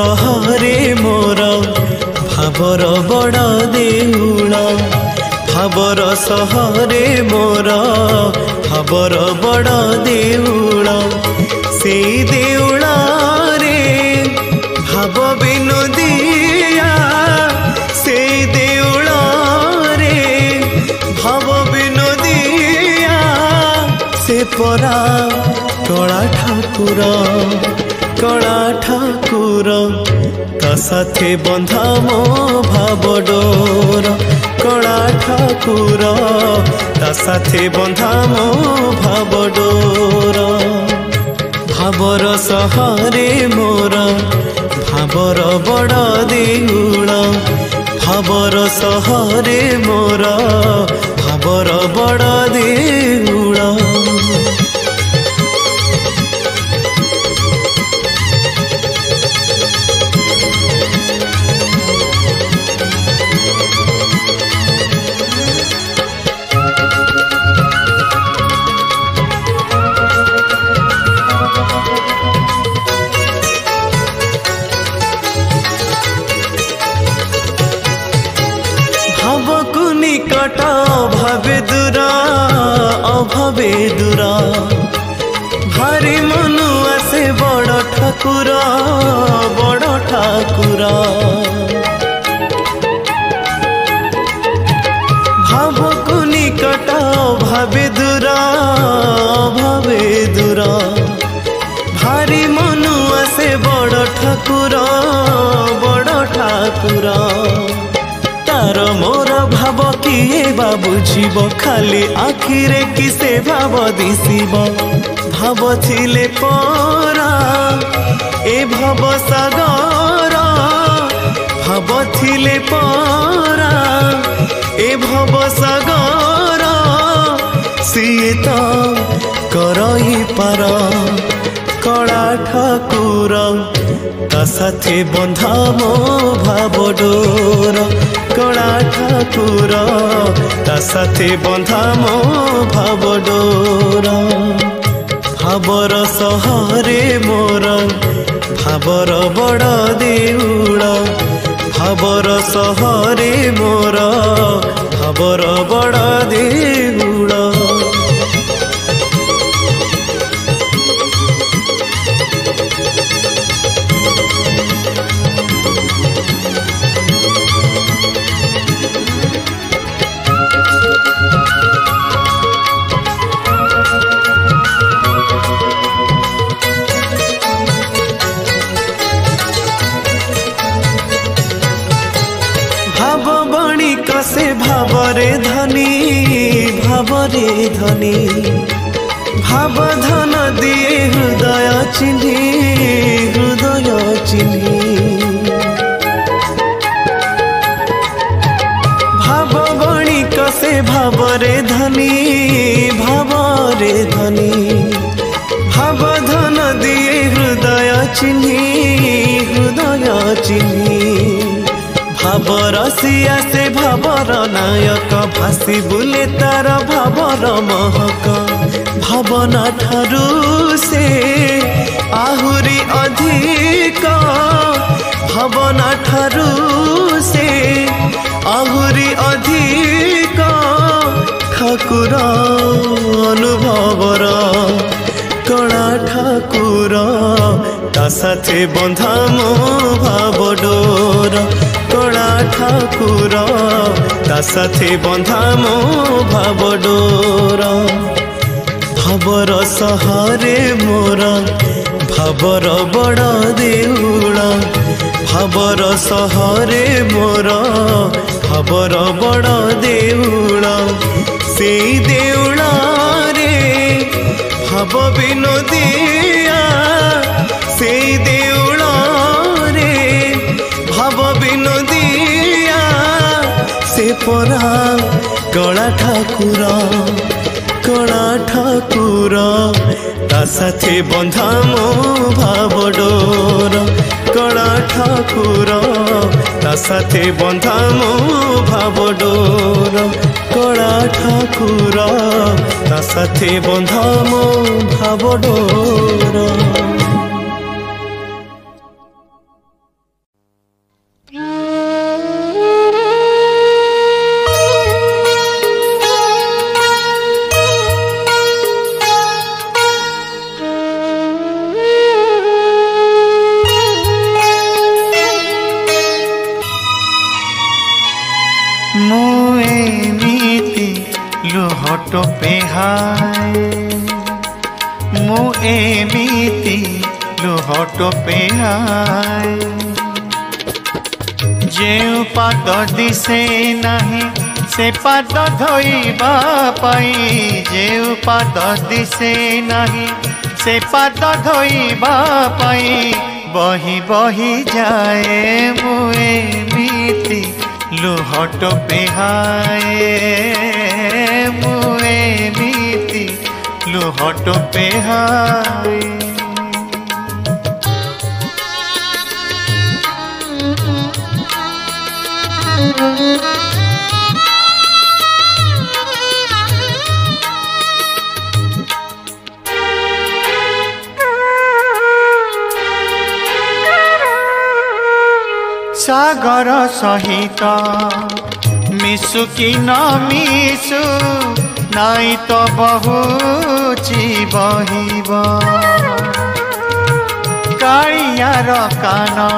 ସହରେ ମୋର ଭାବର ବଡ଼ ଦେଉଳ ଭାବର ସହରେ ମୋର ଭାବର ବଡ଼ ଦେଉଳ ସେଇ ଦେଉଳରେ ଭାବ ବିନୁ ଦିଆ ସେଇ ଦେଉଳରେ ଭାବ ବିନୁ ଦିଆ ସେ ପରା କଳା ଠାକୁର କଳା ଠାକୁର ତା ସାଥେ ବନ୍ଧା ମୋ ଭାବ ଡୋର କଳା ଠାକୁର ତା ସାଥେ ବନ୍ଧା ମୋ ଭାବ ଡୋର ଭାବର ସହରେ ମୋର ଭାବର ବଡ଼ ଦେଉଳ ଭାବର ସହରେ ମୋର ଭାବର ବଡ଼ ଦେଉ जीव खाली आखिरे किसे भाव दिस भाव छे पर ए भव सगर भाव छे पर भव सगर सी तो कर ही पार ঠাকুর তা সাথে বন্ধা মো ভাব ডোর কড়া ঠাকুর তা সাথে বন্ধা মো ভাব ডোর ভাবর সহরে মোর ভাবর বড় দেউল ভাবর সহরে মোর ভাবর বড় দেউ परिधनी भावधन दिए हृदय चिन्ही हृदय चिन्ही कसे भाव रे धनी भाव रे धनी भावधन दिए हृदय चिन्ही हृदय चिन्ही ରସିଆ ସେ ଭାବର ନାୟକ ଭାସି ବୁଲେ ତାର ଭାବର ମହକ ଭାବନ ଠାରୁ ସେ ଆହୁରି ଅଧିକ ଭାବନ ଠାରୁ ସେ ଆହୁରି ଅଧିକ ଠାକୁର ଅନୁଭବର କଳା ଠାକୁର ତା ସାଥେ ବନ୍ଧା ମୋ ଭାବ ଡୋର କଳା ଠାକୁର ତା ସାଥି ବନ୍ଧା ମୋ ଭାବ ଡୋର ଭାବର ସହରେ ମୋର ଭାବର ବଡ଼ ଦେଉଳ ଭାବର ସହରେ ମୋର ଭାବର ବଡ଼ ଦେଉଳ ସେଇ ଦେଉଳରେ ଭାବ ବି ନଦୀ ପରା କଳା ଠାକୁର କଳା ଠାକୁର ତା ସାଥି ବନ୍ଧା ମୋ ଭାବ ଡୋର କଳା ଠାକୁର ତା ସାଥେ ବନ୍ଧା ମୋ ଭାବ ଡୋର କଳା ଠାକୁର ତା ସାଥି ବନ୍ଧା ମୋ ଭାବ ଡୋର ସେ ନାହିଁ ସେ ପାଦ ଧୋଇବା ପାଇଁ ଯେଉଁ ପାଦ ଦିଶେ ନାହିଁ ସେ ପାଦ ଧୋଇବା ପାଇଁ ବହି ବହି ଯାଏ ମୁଁ ଏମିତି ଲୁହ ଟୋପେ ହାଏ ମୁଁ ଏମିତି ଲୁହ ଟୋପେ ହାଏ सागर सहित मिसु कि मिसु नै त बहु बहिब काइया र काना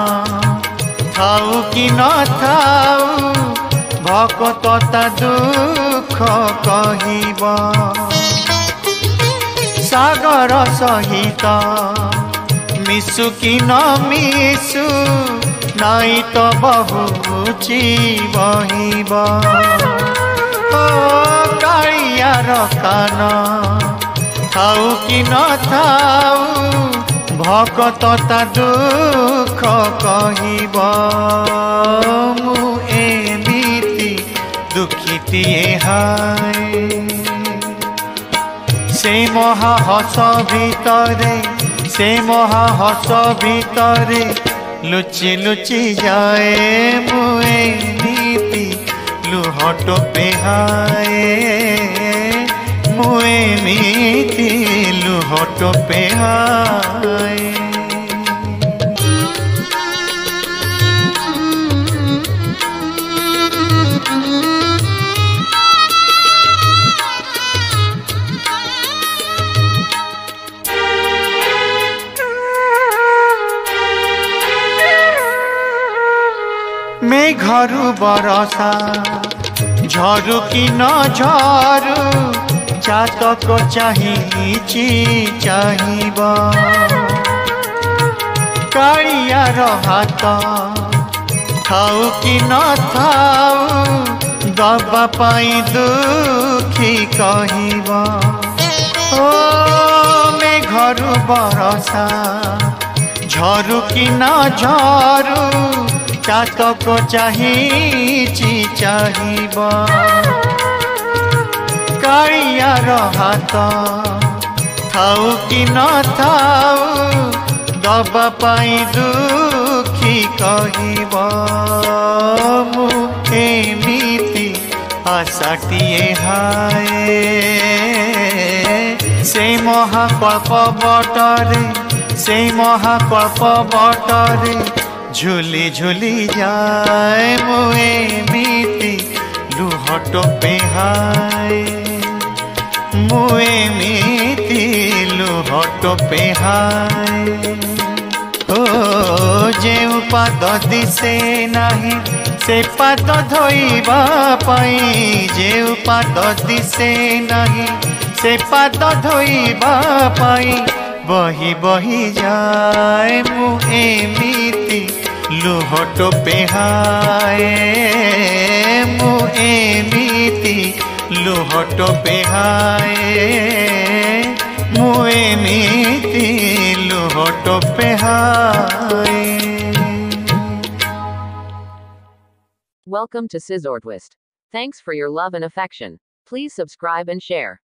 থাউ কি ন থাউ ভকত তা দুখ কহিব সাগর সহিত মিশু কি ন মিশু নাই তো বহু বুঝি বহিব ও কালিয়ার কান থাউ কি ন থাউ ভকত তা দুঃখ কহিব মু এমিতি দুঃখীটিয়ে হয় সে মহাহস ভিতরে সে মহাহস ভিতরে লুচি লুচি যায় মু এমিতি লুহ টোপে হায় মু এমিতি नीलू होटो पे आए মেঘরু বরসা ঝরু কি ন ঝরু जातक चाहिए चाह कार हाथ थाऊ कि न थाऊ दबापाई दुखी कह घर बरसा झरू कि न झरू जातक चाह चाह କଳିଆ ରହାତ ଥାଉ କି ନ ଥାଉ ଦବା ପାଇଁ ଦୁଃଖୀ କହିବ ମୁଁ ଏମିତି ଆଶାଟିଏ ହାଏ ସେଇ ମହାକଳ୍ପ ବଟରେ ସେଇ ମହାକଳ୍ପ ବଟରେ ঝুলি ঝুলি যায় মোয়ে মিতি লুহট পেহায় मुए मिलो हट पेहाय ओ जे पद दिशे नहीं से पद धोई जे पद दिशे नहीं से पद धोई बही बही जाए मुए मिति लुहट पेहाय मुए मिति Welcome to Scissor Twist. Thanks for your love and affection. Please subscribe and share.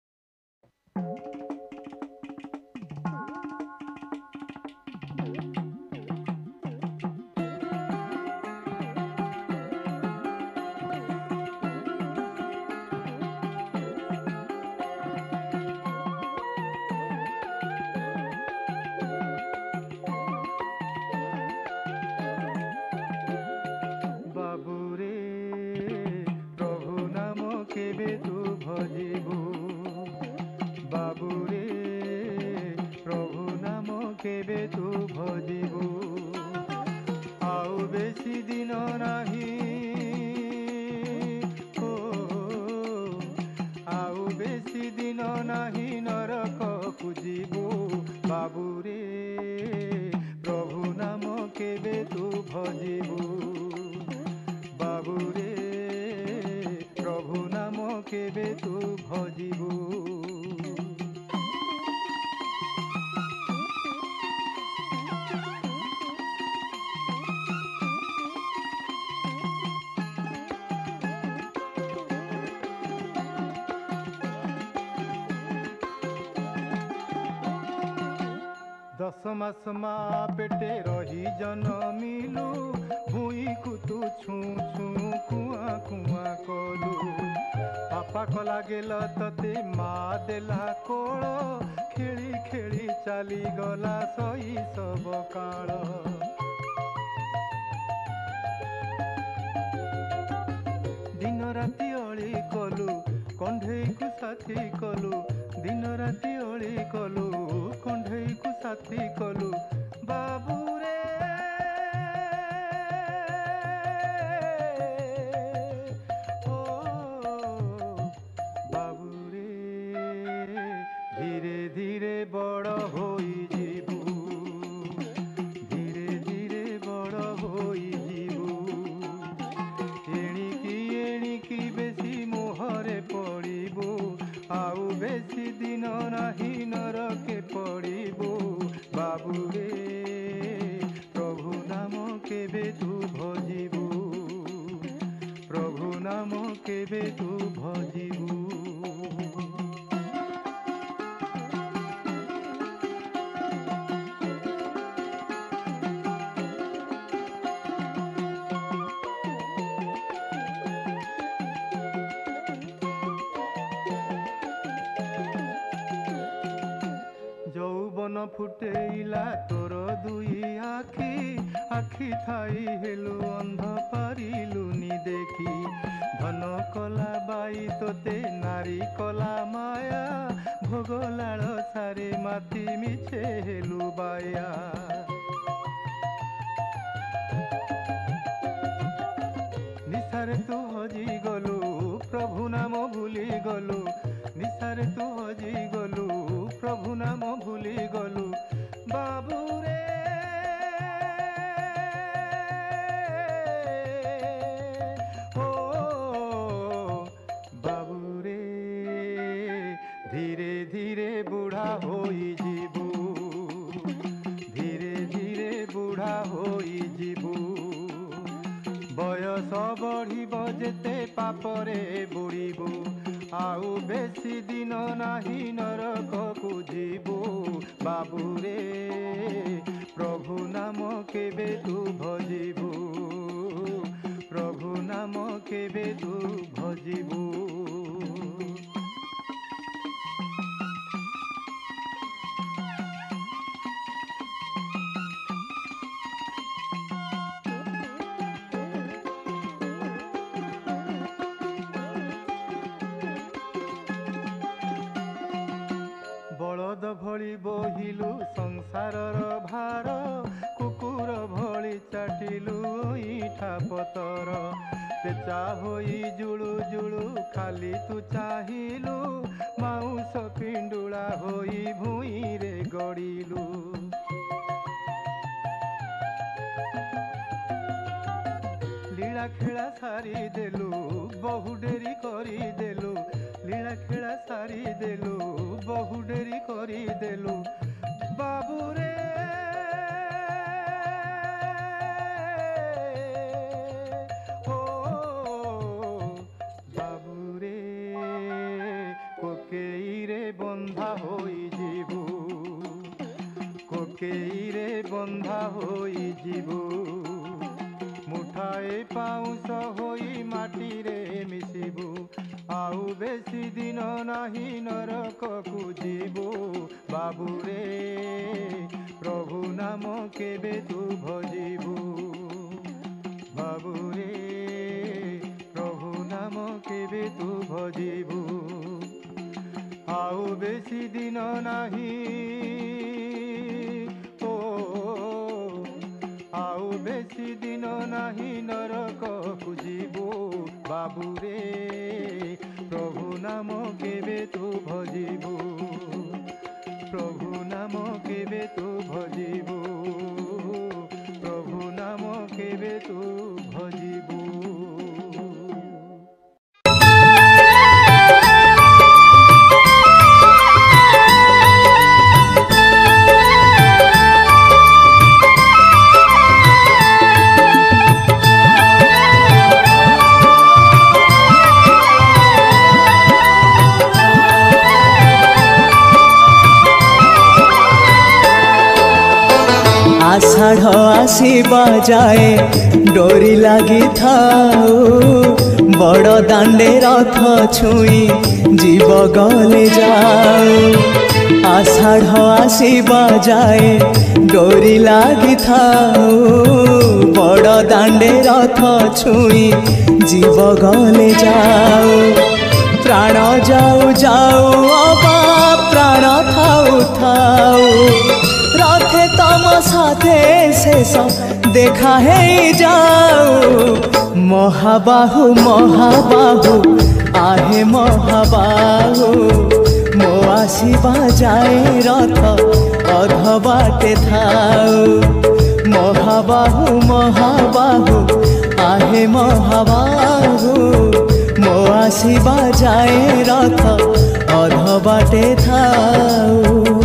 ନାହିଁ ନରକକୁ ଯିବୁ ବାବୁରେ ପ୍ରଭୁ ନାମ କେବେ ତୁ ଭଜି ফুটেইলা তোর দুই আখি আখি থাই হেলো ଧରି ବୋହିଲୁ ସଂସାରର ଭାର କୁକୁର ଭଳି ଚାଟିଲୁ ଇଠା ପତର ପେଚା ହୋଇ ଜୁଳୁ ଜୁଳୁ ଖାଲି ତୁ ଚାହିଁଲୁ ମାଉଁସ ପିଣ୍ଡୁଳା ହୋଇ ଭୂଇଁରେ ଗଡ଼ିଲୁ ଲୀଳା ଖେଳା ସାରିଦେଲୁ ବହୁ ଡେରି କରିଦେଲୁ সারি দেলু বহু দেরি করি দেলু বাবুরে ও বাবুরে কোকেইরে বন্ধা হই যিবু কোকেইরে বন্ধা হই যিবু মুঠায় পাউস হই মাটিরে মিশিবু ଆଉ ବେଶୀ ଦିନ ନାହିଁ ନରକକୁ ଯିବୁ ବାବୁରେ ପ୍ରଭୁ ନାମ କେବେ ତୁ ଭଜିବୁ ବାବୁରେ ପ୍ରଭୁ ନାମ କେବେ ତୁ ଭଜିବୁ ଆଉ ବେଶୀ ଦିନ ନାହିଁ ବେଶୀ ଦିନ ନାହିଁ ନରକକୁ ଯିବୁ ବାବୁରେ ପ୍ରଭୁ ନାମ କେବେ ତୁ ଭଜିବୁ ପ୍ରଭୁ ନାମ କେବେ ତୁ ଭଜିବୁ आषाढ़ आसिबा जाए डोरी लगी था बड़ दांडे रथ छुई जीव गले जाऊ आषाढ़ आसिबा जाए डोरी लगी थाऊ बड़ दांडे रथ छुई जीव गले जाऊ प्राण जाऊ जाऊ अबा प्राण थाऊ थाऊ साथे से सब देखा है जाओ महाबाहु महाबाहु आहे महाबाहु मो आसिबा जाए रथ बाटे थाओ महाबाहु आहे महाबाहु मो মো जाए रथ अध बाटे थाओ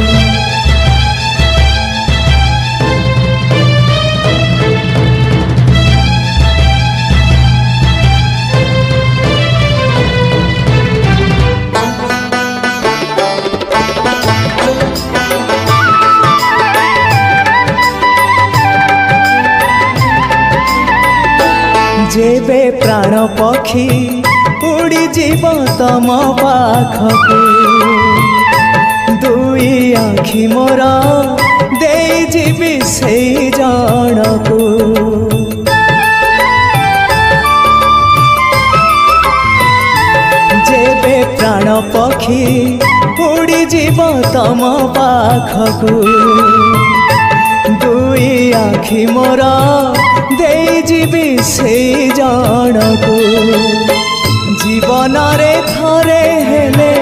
যেবে প্রাণ পক্ষী উড়িযিব তম পাখକୁ ଦୁଇ ଆଖି ମୋର ଦେଇଯିବି ସେଇ ଜଣକୁ ଯେବେ ପ୍ରାଣ ପକ୍ଷୀ ଉଡ଼ିଯିବ ତମ ପାଖକୁ আখি মোরা দেবি সেই জনকু জীবনরে থরে হেলে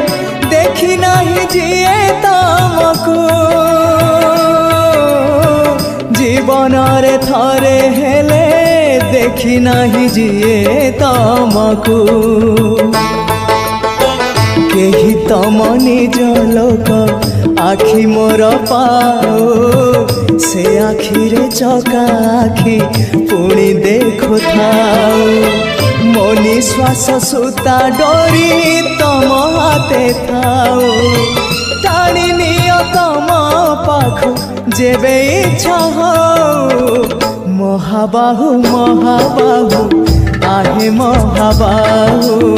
দেখি নাহি যিয়ে তমকু জীবনরে থরে হেলে দেখি নাহি যিয়ে তমকু কেহি তম নিজ লোক আখি মোর পাও ସେ ଆଖିରେ ଚକା ଆଖି ପୁଣି ଦେଖୁଥାଉ ମୋ ନିଶ୍ୱାସ ସୂତା ଡରି ତମ ହାତେ ଥାଉ ଟାଣି ନିଅ ତମ ପାଖ ଯେବେ ଇଚ୍ଛା ହଉ ମହାବାହୁ ମହାବାହୁ ଆହେ ମହାବାହୁ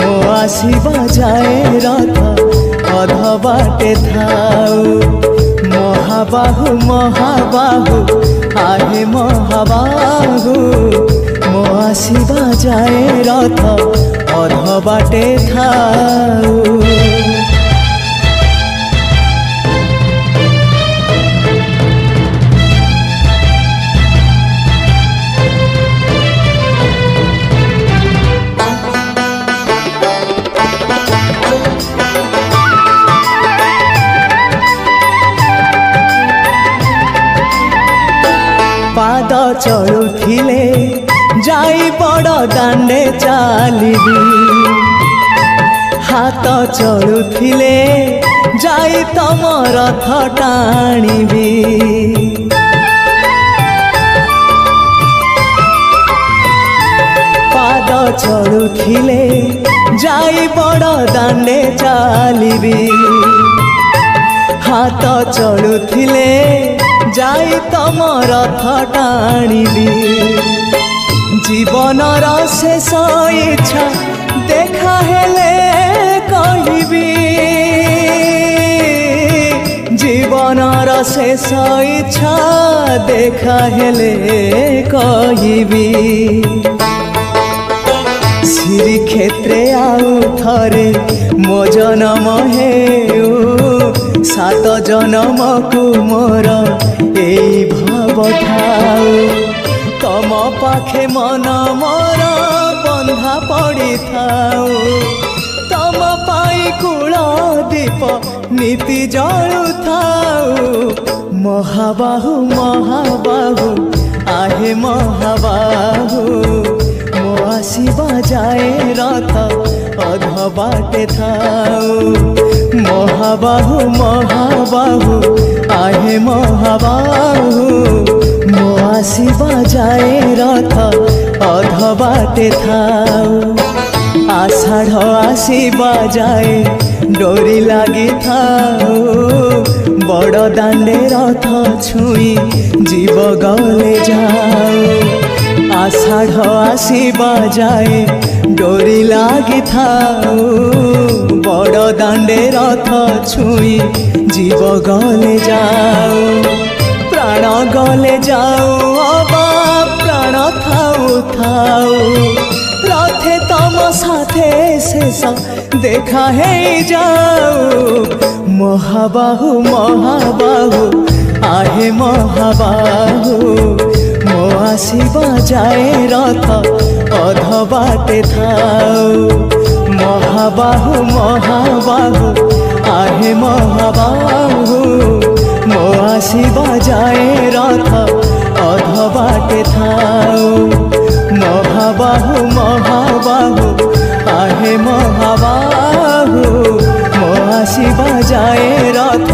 ମୋ ଆସିବା ଯାଏ ରଥ ଅଧ ବାଟେ ଥାଉ মহাবাহু মহাবাহু আহে মহাবাহু মো শিবা যায় রথ অধ বাটে থাউ চর উঠিলে যাই বড় দাণ্ডে চালিবি হাত চড়ুলে যাই তম রথ টাণিবি পাদ চড়ুলে যাই বড় দাণ্ডে চালিবি হাত চড়ুলে যাই ରାମ ରଥ ଟାଣିଲି ଜୀବନର ଶେଷ ଇଚ୍ଛା ଦେଖା ହେଲେ କହିବି ଜୀବନର ଶେଷ ଇଚ୍ଛା ଦେଖା ହେଲେ କହିବି ଶ୍ରୀକ୍ଷେତ୍ରେ ଆଉ ଥରେ ମୋ ଜନମ ହେଉ সাত জনমকু মোর এই ভাব ঠাও তম পাখে মন মোর বন্ধা পড়ি থাও তম পাই কূল দীপ নীতি জলু থাও মহাবাহু মহাবাহু আহে মহাবাহু বাঁশি বাজায় রাতা অধা বাটে থাও মহাবাহু মহাবাহু আহে মহাবাহু বাঁশি বাজায় রাতা অধা বাটে থাও আষাঢ় আসি বাজায় ডোরি লাগি থাও বড় দাণ্ডে রথ ছুঁই জীব গলে যাও আষাঢ় আসি বাজায় ডোরি লাগি থাও বড় দাণ্ডে রথ ছুঁই জীব গলে যাও প্রাণ গলে যাও অবা প্রাণ থাও থাও রথে তম সাথে শেষ দেখা হয়ে যাও মহাবাহু মহাবাহু আহে মহাবাহু বাঁশি বাজায় রথ অধবাতে থাও মহাবাহু মহাবাহু আহে মহাবাহু মহাশি বাজায় রথ অধবাতে থাও মহাবাহু মহাবাহু আহে মহাবাহু মহাশি বাজায় রথ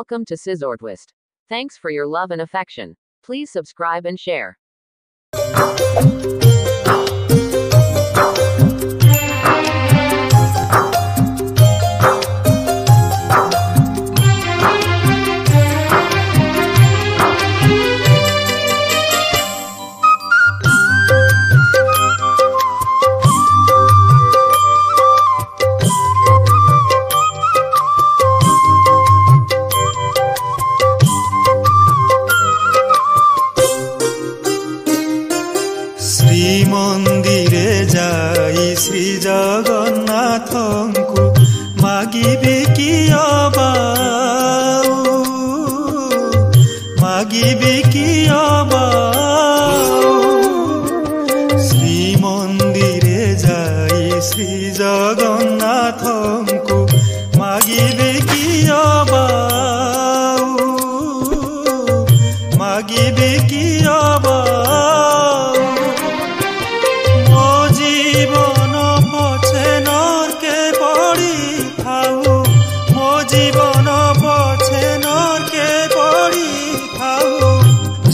Welcome to Scizortwist. Thanks for your love and affection. Please subscribe and share. Jagannath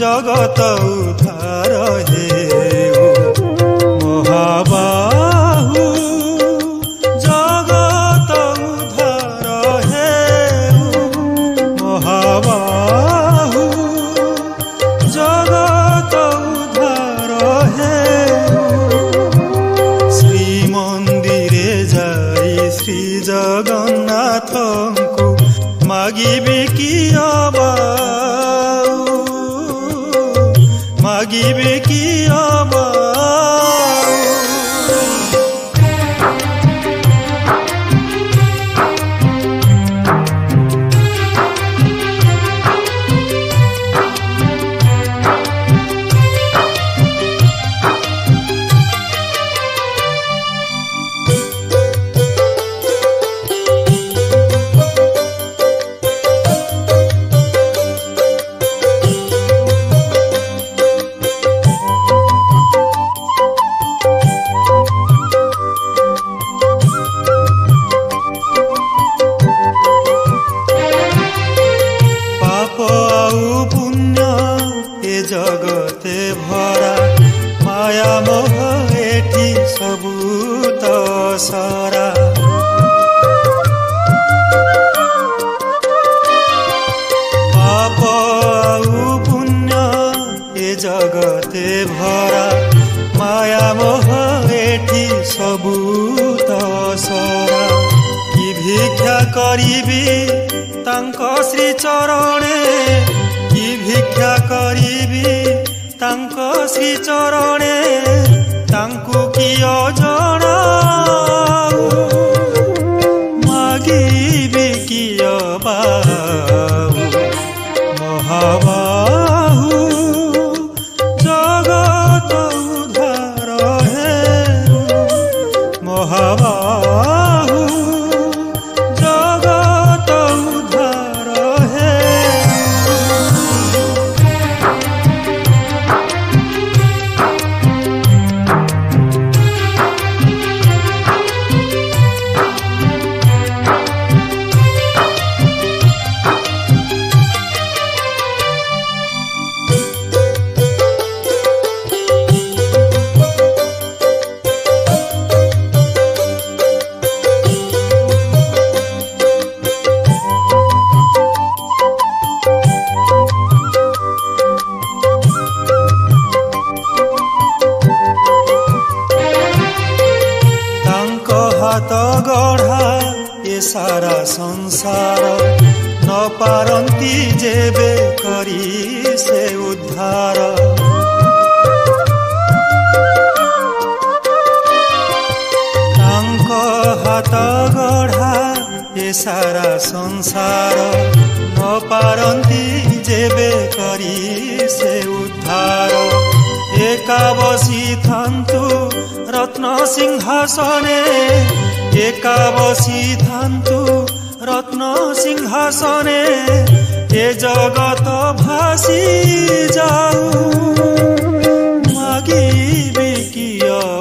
जगत उद्धार हे চরণে কি ভিক্ষা করিবি তাঙ্ক শ্রী চরণে তাঙ্কু কি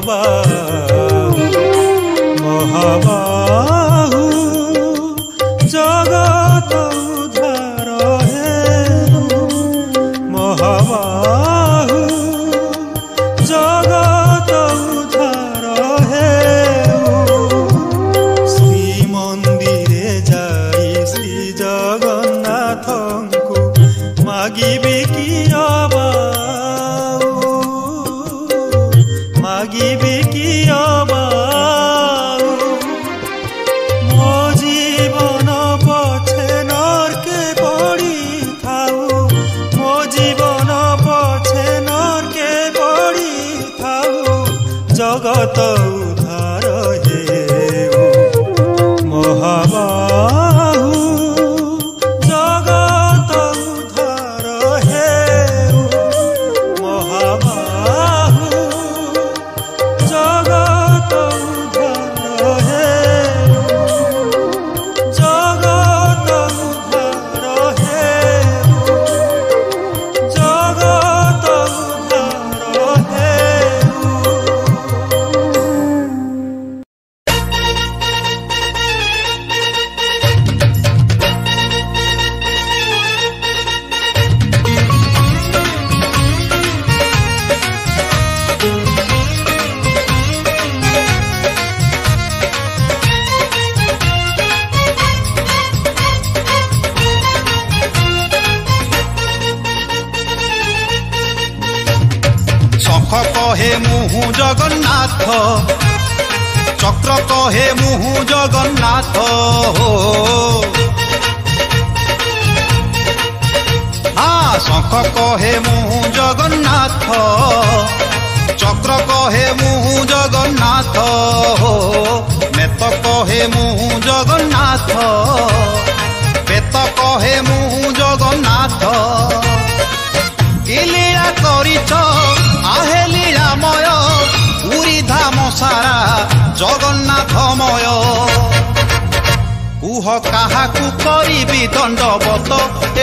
মহাবা মহাবা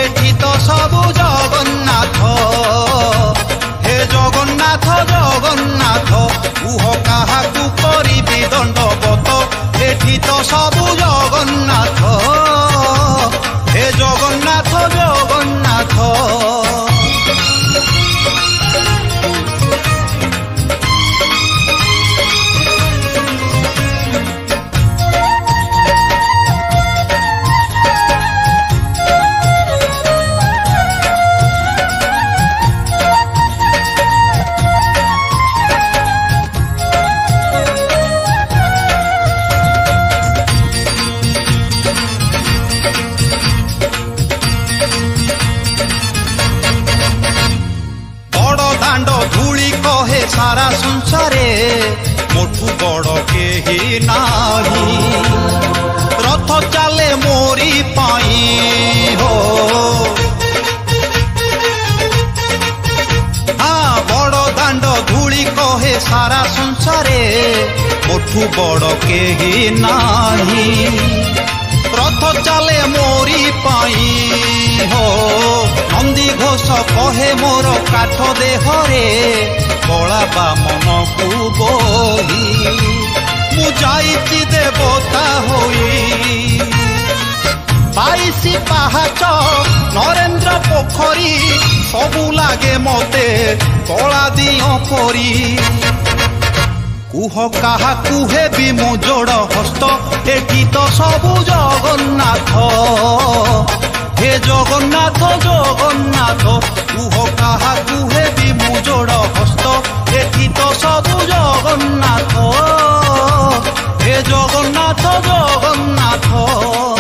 ଏଠି ତ ସବୁ ଜଗନ୍ନାଥ ହେ ଜଗନ୍ନାଥ ଜଗନ୍ନାଥ କୁହ କାହାକୁ বড় কেহি নাহি রথ চালে মোরি পাই হো নন্দী ঘোষ কহে মোর কাঠ দেহরে কলা বা মনকু বহি মু যাইছি দেবতা হই বাইশি পাহাচ নরেন্দ্র পোখরী সবু লাগে মতে কলা দিও পরি କୁହ କାହାକୁ ହେବି ମୋ ଯୋଡ଼ ହସ୍ତ ଏଠି ତ ସବୁ ଜଗନ୍ନାଥ ହେ ଜଗନ୍ନାଥ ଜଗନ୍ନାଥ କୁହ କାହାକୁ ହେବି ମୋ ଯୋଡ଼ ହସ୍ତ ଏଠି ତ ସବୁ ଜଗନ୍ନାଥ ହେ ଜଗନ୍ନାଥ ଜଗନ୍ନାଥ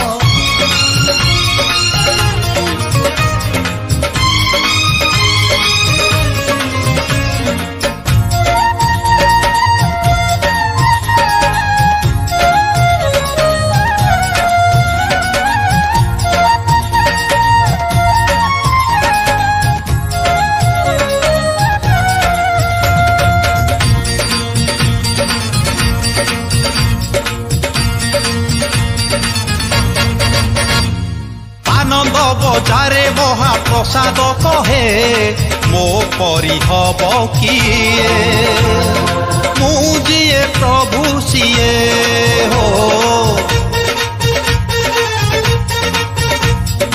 যারে মহাপ্রসাদ କହେ ମୋ ପରି ହବ କିଏ ମୁଁ ଯିଏ ପ୍ରଭୁ ସିଏ ହୋ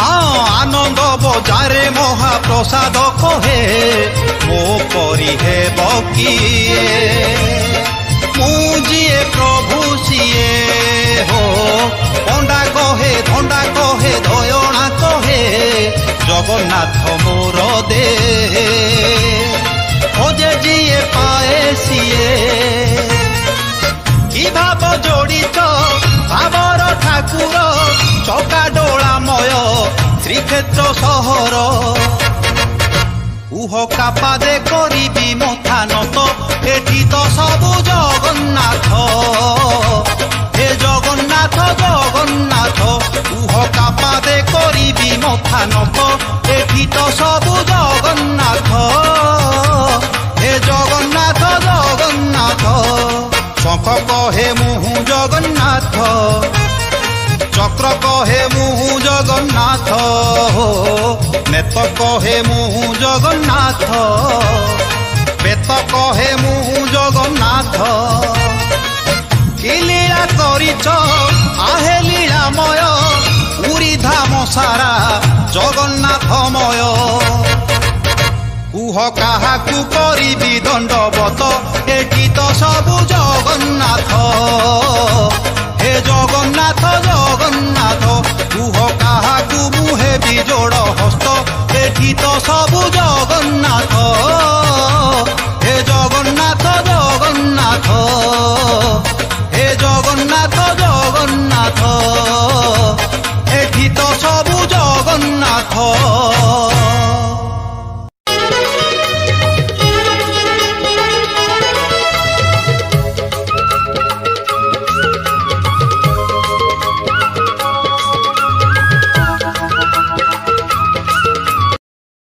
ଆନନ୍ଦ ବଜାରେ ମହାପ୍ରସାଦ କହେ ମୋ ପରି ହେବ କିଏ ମୁଁ ଯିଏ ପ୍ରଭୁ ସିଏ ହୋ ଅଣ୍ଡା କହେ ଧଣ୍ଡା କହେ জগন্নাথ মোর দে খোঁজে যিয়ে পায়ে সিয়ে কি ভাব জড়িত ভাবর ঠাকুর চকা ডোলাময় শ্রীক্ষেত্র সহর উহ কাপাদে করিবি মথা নত এটি তো সবু জগন্নাথ হে জগন্নাথ জগন্নাথ উহ কাপাদে করিবি মথা ସ୍ଥାନକ ଏଠି ତ ସବୁ ଜଗନ୍ନାଥ ହେ ଜଗନ୍ନାଥ ଜଗନ୍ନାଥ ଶଙ୍ଖ କହେ ମୁହୁ ଜଗନ୍ନାଥ ଚକ୍ର କହେ ମୁହୁ ଜଗନ୍ନାଥ ନେତ କହେ ମୁହୁ ଜଗନ୍ନାଥ ବେତ କହେ ମୁହୁ ଜଗନ୍ନାଥ କି ଲୀଳା କରିଛ ଆହେ ଲୀଳାମୟ ধাম সারা জগন্নাথ কাহাকু করিবি দণ্ডবত এ গীত সবু জগন্নাথ হে জগন্নাথ জগন্নাথ কুহ কাহাকু মুহেবি জোড় হস্ত এ গীত সবু জগন্নাথ হয়